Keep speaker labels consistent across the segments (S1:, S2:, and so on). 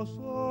S1: los ojos.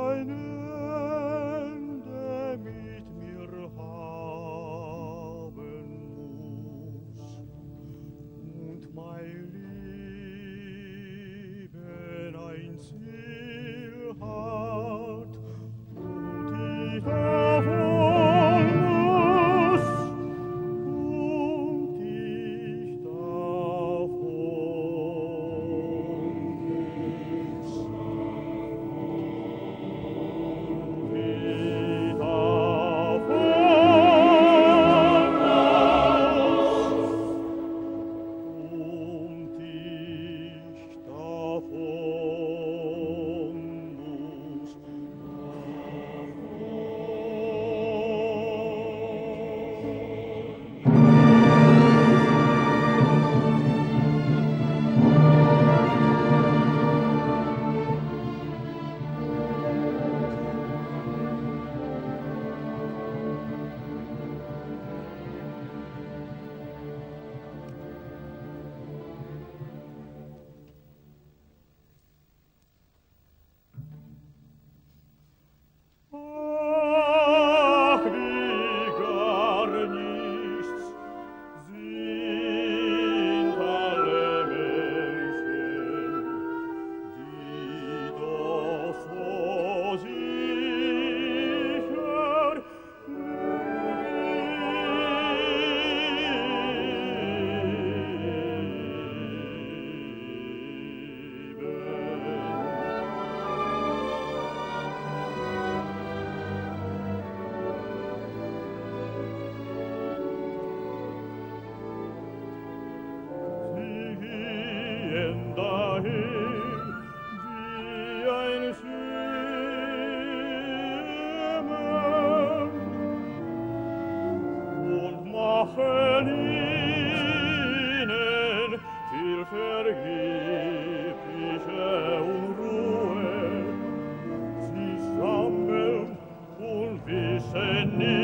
S1: Seni